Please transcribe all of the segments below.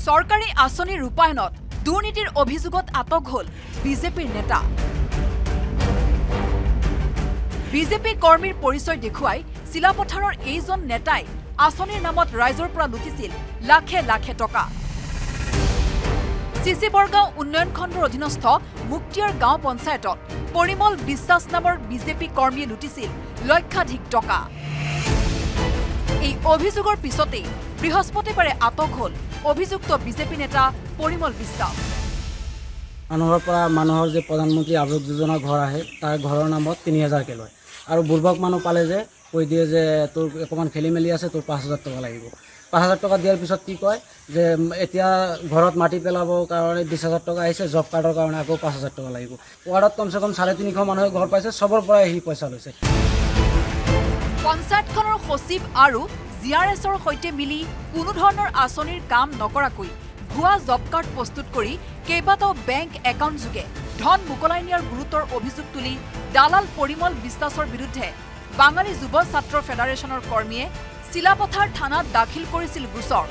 চৰকাৰী আঁচনি ৰূপায়ণত দুৰ্নীতিৰ অভিযোগত আটক হ'ল বিজেপিৰ নেতা। বিজেপি কৰ্মীৰ পৰিচয় দেখুৱাই চিলাপথাৰৰ এইজন নেতাই আঁচনিৰ নামত ৰাইজৰ পৰা লুটিছিল লাখে লাখে টকা। চিচি বৰগাঁও উন্নয়ন খণ্ডৰ অধীনস্থ মুক্তিয়াৰ গাঁও পঞ্চায়তত পৰিমল বিশ্বাস নামৰ বিজেপি কৰ্মীয়ে লুটিছিল লক্ষাধিক টকা। এই অভিযোগৰ পিছতেই বৃহস্পতিবাৰে আটক হ'ল অভিযুক্ত বিজেপি নেতা পৰিমল বিশ্বাস মানুহৰ পৰা মানুহৰ যে প্ৰধানমন্ত্ৰী আৱাস যোজনা ঘৰ আহে তাৰ ঘৰৰ নামত তিনি হাজাৰকৈ লয়। আৰু বুৰ্বক মানুহ পালে যে কৈ দিয়ে যে তোৰ অকণমান খেলি মেলি আছে তোৰ পাঁচ হাজাৰ টকা লাগিব। পাঁচ হাজাৰ টকা দিয়াৰ পিছত কি কয় যে এতিয়া ঘৰত মাটি পেলাবৰ কাৰণে বিছ হাজাৰ টকা আহিছে জব কাৰ্ডৰ কাৰণে আকৌ পাঁচ হাজাৰ টকা লাগিব। ৱাৰ্ডত কমচে কম চাৰে তিনিশ মানুহে ঘৰ পাইছে চবৰ পৰাই সি পইচা লৈছে। পঞ্চায়তখনৰ সচিব আৰু জি আৰ এছৰ সৈতে মিলি কোনো ধৰণৰ আঁচনিৰ কাম নকৰাকৈ ভুৱা জব কাৰ্ড প্ৰস্তুত কৰি কেইবাটাও বেংক একাউণ্ট যোগে ধন মোকলাই নিয়াৰ গুৰুতৰ অভিযোগ তুলি দালাল পৰিমল বিশ্বাসৰ বিৰুদ্ধে বাঙালী যুৱ ছাত্ৰ ফেডাৰেশ্যনৰ কৰ্মীয়ে চিলাপথাৰ থানাত দাখিল কৰিছিল গোচৰ।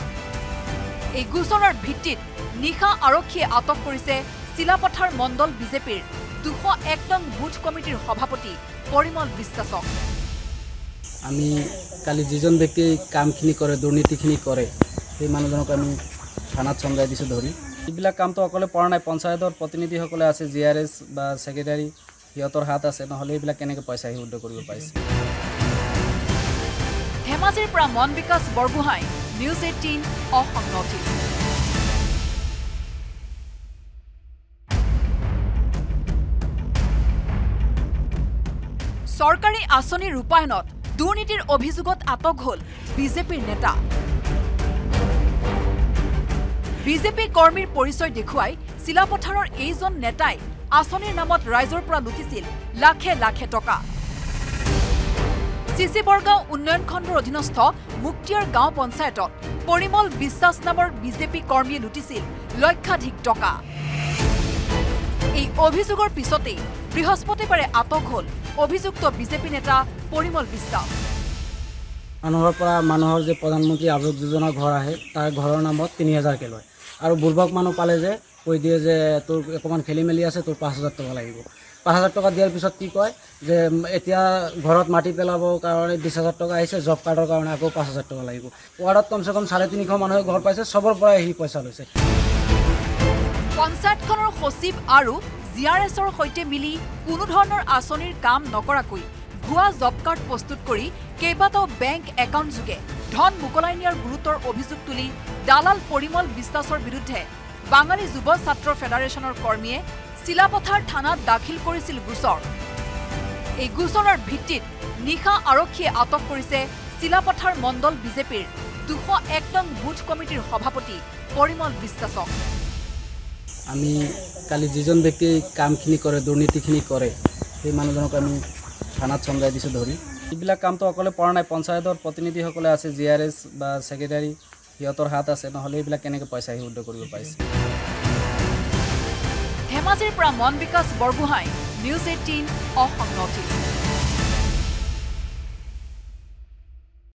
এই গোচৰৰ ভিত্তিত নিশা আৰক্ষীয়ে আটক কৰিছে চিলাপথাৰ মণ্ডল বিজেপিৰ দুশ এক নং বুথ কমিটিৰ সভাপতি পৰিমল বিশ্বাসক। আমি কালি যিজন ব্যক্তিয়ে কামখিনি কৰে দুৰ্নীতিখিনি কৰে সেই মানুহজনক আমি থানাত চমজাই দিছোঁ ধৰি। এইবিলাক কামটো অকলে পৰা নাই পঞ্চায়তৰ প্ৰতিনিধিসকলে আছে জি আৰ এছ বা ছেক্ৰেটাৰী সিহঁতৰ হাত আছে নহ'লে এইবিলাক কেনেকৈ পইচা সি উদ্যোগ কৰিব পাৰিছে? ধেমাজিৰ পৰা Mon Bikash Borgohain news eighteen Assam east চৰকাৰী আঁচনি ৰূপায়ণত দুৰ্নীতিৰ অভিযোগত আটক হ'ল বিজেপিৰ নেতা। বিজেপি কৰ্মীৰ পৰিচয় দেখুৱাই চিলাপথাৰৰ এইজন নেতাই আঁচনিৰ নামত পৰা লুটিছিল লাখে লাখে টকা। চিচি বৰগাঁও উন্নয়ন খণ্ডৰ অধীনস্থ মুক্তিয়াৰ গাঁও পঞ্চায়তত পৰিমল বিশ্বাস নামৰ বিজেপি কৰ্মীয়ে লুটিছিল লক্ষাধিক টকা। এই অভিযোগৰ পিছতেই বৃহস্পতিবাৰে আটক হ'ল। অভিযুক্ত বিজেপি নেতা পৰিমল বিশ্বাস। মানুহৰ পৰা মানুহৰ যে প্ৰধানমন্ত্ৰী আৱাস যোজনা ঘৰ আহে তাৰ ঘৰৰ নামত তিনি হাজাৰকৈ লয়। আৰু বুৰ্বক মানুহ পালে যে কৈ দিয়ে যে তোৰ অকণমান খেলি মেলি আছে তোৰ পাঁচ হাজাৰ টকা লাগিব। পাঁচ হাজাৰ টকা দিয়াৰ পিছত কি কয় যে এতিয়া ঘৰত মাটি পেলাবৰ কাৰণে বিছ হাজাৰ টকা আহিছে জব কাৰ্ডৰ কাৰণে আকৌ পাঁচ হাজাৰ টকা লাগিব। ৱাৰ্ডত কমচে কম চাৰে তিনিশ মানুহে ঘৰ পাইছে চবৰ পৰাই সি পইচা লৈছে। পঞ্চায়তখনৰ সচিব আৰু জি আৰ এছৰ সৈতে মিলি কোনো ধৰণৰ আঁচনিৰ কাম নকৰাকৈ ভুৱা জব কাৰ্ড প্ৰস্তুত কৰি কেইবাটাও বেংক একাউণ্ট যোগে ধন মোকলাই নিয়াৰ গুৰুতৰ অভিযোগ তুলি দালাল পৰিমল বিশ্বাসৰ বিৰুদ্ধে বাঙালী যুৱ ছাত্ৰ ফেডাৰেশ্যনৰ কৰ্মীয়ে চিলাপথাৰ থানাত দাখিল কৰিছিল গোচৰ। এই গোচৰৰ ভিত্তিত নিশা আৰক্ষীয়ে আটক কৰিছে চিলাপথাৰ মণ্ডল বিজেপিৰ দুশ এক নং বুথ কমিটিৰ সভাপতি পৰিমল বিশ্বাসক। আমি কালি যিজন ব্যক্তিয়ে কামখিনি কৰে দুৰ্নীতিখিনি কৰে সেই মানুহজনক আমি থানাত চমজাই দিছোঁ ধৰি। এইবিলাক কামটো অকলে পৰা নাই পঞ্চায়তৰ প্ৰতিনিধিসকলে আছে জি আৰ এছ বা ছেক্ৰেটাৰী সিহঁতৰ হাত আছে নহ'লে এইবিলাক কেনেকৈ পইচা সি উদ্যোগ কৰিব পাৰিছে? ধেমাজিৰ পৰা Mon Bikash Borgohain news eighteen east